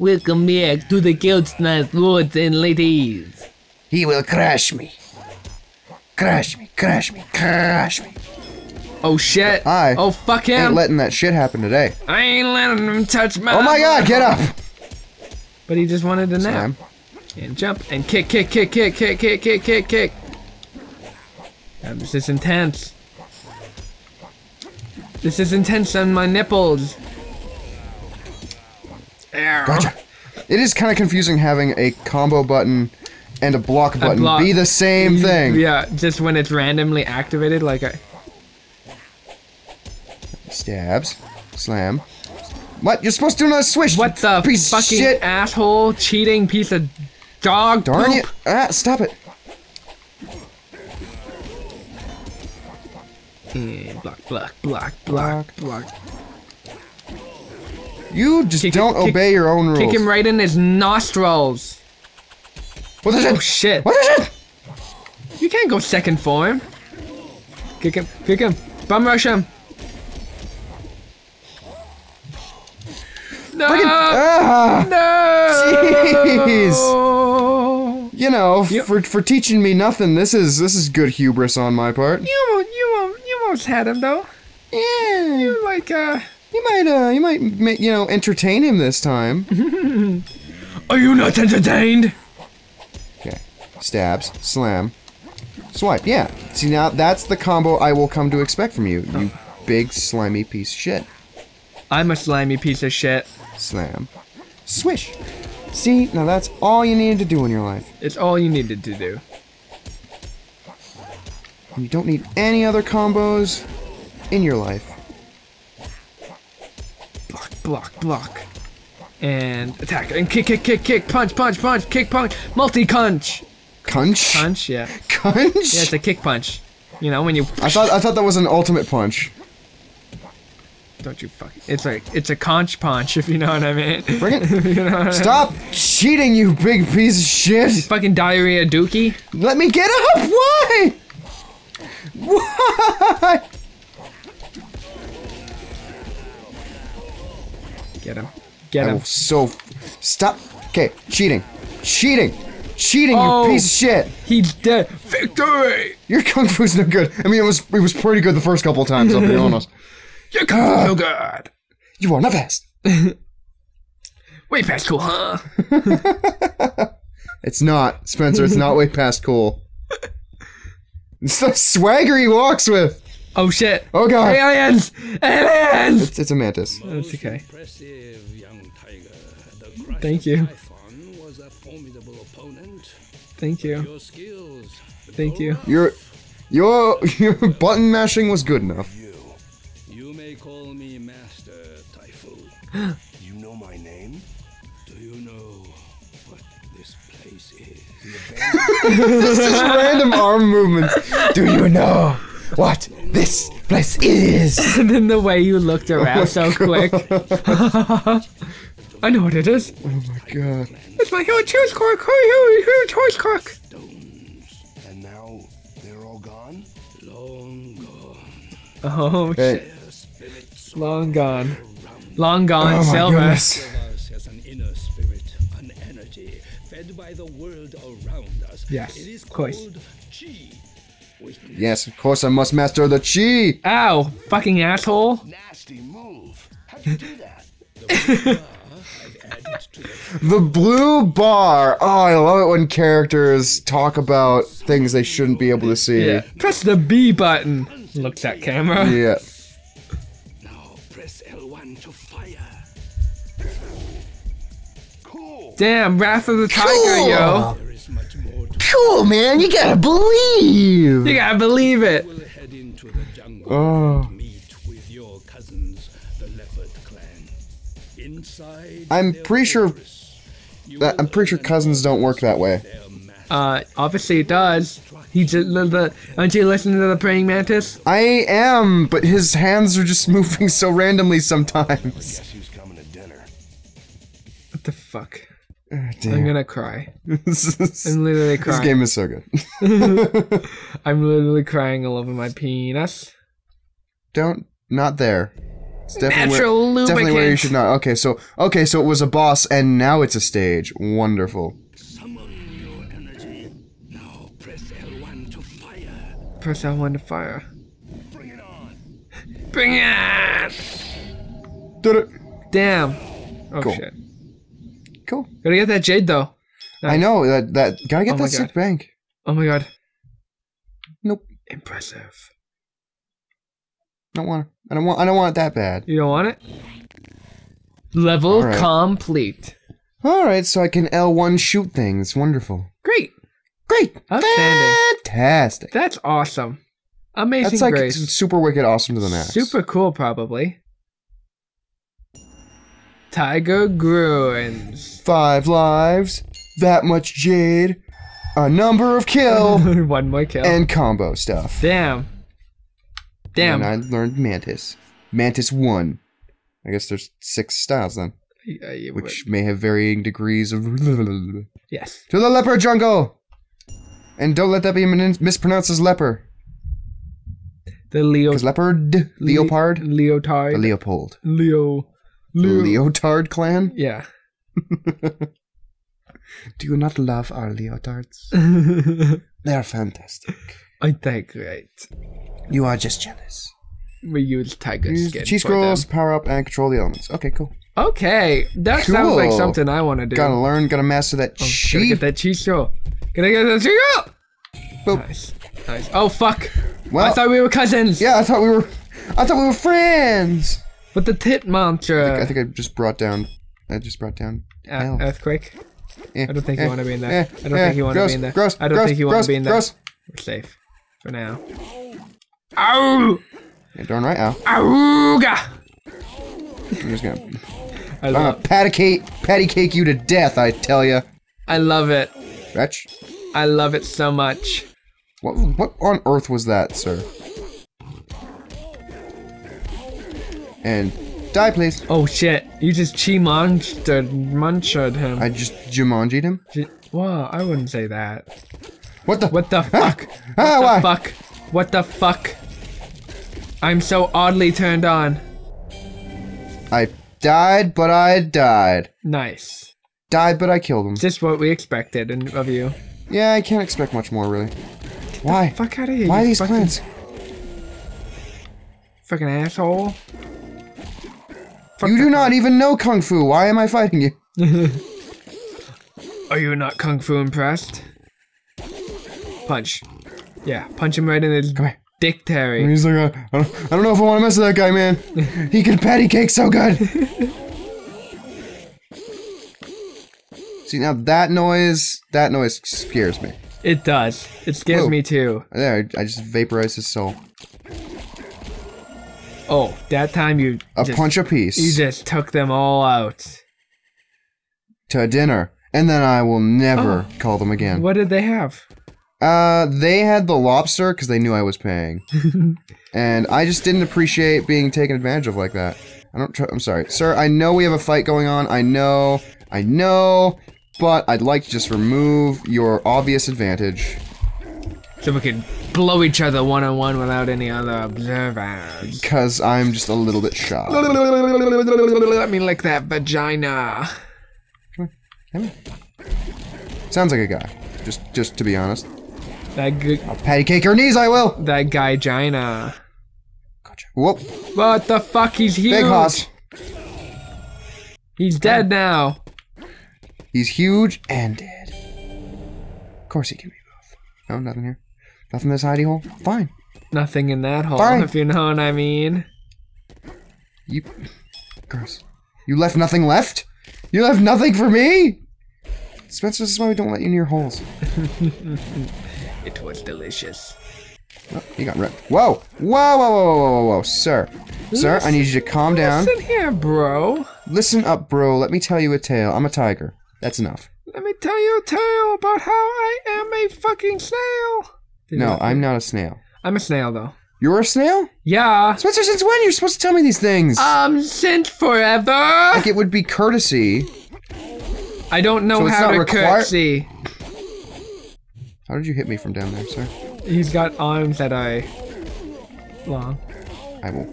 Welcome back to the Guildsmith Lords and Ladies. He will crush me. Crush me, crush me, crush me. Oh shit. I Oh fuck him. Ain't letting that shit happen today. I ain't letting him touch my. Oh my god, get up! But he just wanted to nap. And jump and kick, kick, kick, kick, kick, kick, kick, kick, kick. God, this is intense. This is intense on my nipples. Gotcha. It is kind of confusing having a combo button and a block button block- be the same thing. Yeah, just when it's randomly activated, like I. Stabs. Slam. What? You're supposed to do another swish. What the piece of fucking shit? asshole cheating piece of dog Darn poop. you! Ah, stop it. And block, block, block, block, block. You just Kick- don't kick- obey your own rules. Kick him right in his nostrils. What is it? Oh shit. What is it? You can't go second for him. Kick him, kick him. Bum rush him. No! Ah! no! Jeez. You know, You- for for teaching me nothing, this is this is good hubris on my part. You, you, you almost had him though. Yeah, You like, uh. You might uh you might you know entertain him this time. Are you not entertained? Okay, stabs, slam, swipe. Yeah. See now that's the combo I will come to expect from you. You big slimy piece of shit. I'm a slimy piece of shit. Slam, swish. See now that's all you needed to do in your life. It's all you needed to do. You don't need any other combos in your life. Block, block. And attack. And kick, kick, kick, kick. Punch, punch, punch. Kick, punch. Multi punch. Punch. Yeah. Punch. Yeah, it's a kick punch. You know, when you. I thought I thought that was an ultimate punch. Don't you fuck. It's like it's a conch punch, if you know what I mean. Bring it. You know what I mean? Stop cheating, you big piece of shit! Fucking diarrhea dookie. Let me get up! Why? Why? Get him. Get him. so stop. Okay, cheating, cheating, cheating, Oh. you piece of shit! He's dead. Victory! Your kung fu's no good. I mean, it was it was pretty good the first couple of times. I'll be honest. You're coming so ah. good. You are not fast. Way past cool, huh? It's not, Spencer. It's not way past cool. It's the swagger he walks with. Oh shit. Oh god, Aliens! Aliens! it's, it's a mantis. That's okay. Impressive, young tiger. The Thank you. Was a formidable opponent. Thank you. Your skills. Thank you. Your your your button mashing was good enough. You may call me Master Typhoon. You know my name? Do you know what this place is? Just random arm movements. Do you know what this place is? And then the way you looked oh around so quick. I know what it is. Oh my god. It's my huge choice cork. Huge, huge choice cork. And now they're all gone? Long gone. Oh, Hey, Their spirits long gone. Long gone, oh my silver. goodness. has an inner spirit, an energy fed by the world around us. Yes, It is of course. called chi. Witness Yes, of course I must master the chi. Ow, fucking asshole. Nasty move. How'd you do that? the The blue bar. Oh, I love it when characters talk about things they shouldn't be able to see. Yeah. Press the B button. Looks at camera. Yeah. Now press L1 to fire. Cool. Damn, Wrath of the Tiger, yo. Cool, man. You gotta believe. You gotta believe it. We'll head into the jungle Oh. and meet with your cousins, the Leopard Clan. Inside I'm pretty sure That, I'm pretty sure cousins don't work that way. Uh, obviously it does. He just, the, the, aren't you listening to the praying mantis? I am, but his hands are just moving so randomly sometimes. Guess who's coming to dinner? What the fuck? Ah, I'm gonna cry. is- I'm literally crying. this game is so good. I'm literally crying all over my penis. Don't. Not there. It's definitely Natural where, definitely where you should not. Okay, so okay, so it was a boss, and now it's a stage. Wonderful. Summon your energy. Now press L1 to fire. Press L1 to fire. Bring it on. Bring it! Did it? Damn. Oh Cool. shit. Cool. Gotta get that jade though. I know that that gotta get Oh that sick God. bank. Oh my god. Nope. Impressive. Don't want. I don't want. I don't want it that bad. You don't want it? Level right. complete. All right, so I can L1 shoot things. Wonderful. Great. Great. Outstanding. Fantastic. That's awesome. Amazing That's like grace. super wicked awesome to the max. Super cool, probably. Tiger Gruins. Five lives, that much jade, a number of kill, One more kill. and combo stuff. Damn. Damn. And I learned Mantis. Mantis 1. I guess there's six styles then, Yeah, which may have varying degrees of. would. to the leper jungle! And don't let that be mispronounced as leper. The Leo. Because leopard, leopard, Leotard. the Leopold. Leo. The Leo. leotard clan? Yeah. Do you not love our leotards? they are fantastic. I think great. You are just jealous. We use tiger Use skin. the cheese for them. scrolls, power up, and control the elements. Okay, cool. Okay, that sounds like something I want to do. Gotta learn, gotta master that Oh, gotta cheese. get that cheese roll. Gotta get that cheese roll. Boop. Nice, nice. Oh fuck! Well, I thought we were cousins. yeah, I thought we were, I thought we were friends. But the tit monster. I think I just brought down, I just brought down. uh, hell. earthquake. Eh, I don't think you eh, want to be in there. eh, I don't eh, think you want to be in there. Gross, I don't gross, think you want to be in there. Gross. We're safe for now. Ow! Yeah, darn right, Al. Awooga! I'm just gonna, I I'm gonna patty cake, patty cake you to death. I tell ya, I love it. wretch. I love it so much. What, what on earth was that, sir? And die, please. Oh shit! You just chi monstered, munchered him. I just Jumanji'd him. J- Wow, I wouldn't say that. What the? What the fuck? Ah, what why? the fuck? What the fuck? I'm so oddly turned on. I died, but I died. Nice. Died, but I killed him. Just what we expected in, of you. Yeah, I can't expect much more, really. Why? Fuck out of here. Why these fucking, plants? Fucking asshole. You do not even know Kung Fu. Why am I fighting you? Are you not kung fu impressed? Punch. Yeah, punch him right in his Come here. dick, Terry. He's like, uh, I, don't, I don't know if I want to mess with that guy, man. He can patty cake so good. See, now that noise, that noise scares me. It does. It scares Whoa. me too. There, I, I just vaporized his soul. Oh, that time you A just, punch piece. you just took them all out. to dinner, and then I will never call them again. What did they have? Uh, they had the lobster because they knew I was paying, and I just didn't appreciate being taken advantage of like that. I don't. Tr- I'm sorry, sir. I know we have a fight going on. I know. I know. But I'd like to just remove your obvious advantage. So we could blow each other one on one without any other observers. Because I'm just a little bit shy. Let me lick that vagina. Come on. Sounds like a guy. Just, just to be honest. That g- Patty cake your knees, I will. that guy Gina. Gotcha. Whoop. What the fuck? He's huge. Big hoss. He's dead now. He's huge and dead. Of course he can be both. No, nothing here. Nothing in this hidey hole. Fine. Nothing in that hole, Fine. if you know what I mean. You. Gross. You left nothing left? You left nothing for me? Spencer, this is why we don't let you near holes. It was delicious. Oh, you got ripped. Whoa! Whoa, whoa, whoa, whoa, whoa, whoa, whoa. Sir. Sir, I need you to calm down. Listen here, bro. Listen up, bro. Let me tell you a tale. I'm a tiger. That's enough. Let me tell you a tale about how I am a fucking snail. Did No, I'm not a snail. I'm a snail, though. You're a snail? Yeah. Spencer, since when? You're supposed to tell me these things. Um, since forever. like it would be courtesy. I don't know So how to curtsy. How did you hit me from down there, sir? He's got arms that are long. I will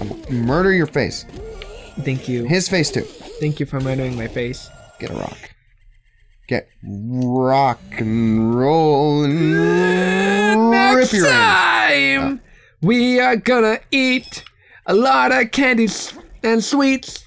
I'll murder your face. Thank you. His face too. Thank you for murdering my face. Get a rock. Get rock and roll and Next rip your ass. time, we are gonna eat a lot of candies and sweets.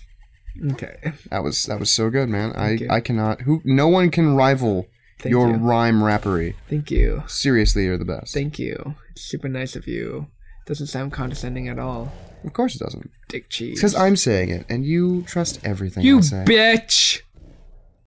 Okay. That was that was so good, man. I you. I cannot. Who? No one can rival Thank your you. rhyme rappery. Thank you. Seriously, you're the best. Thank you. It's super nice of you. Doesn't sound condescending at all. of course it doesn't. Dick cheese. Because I'm saying it, and you trust everything You I say. bitch!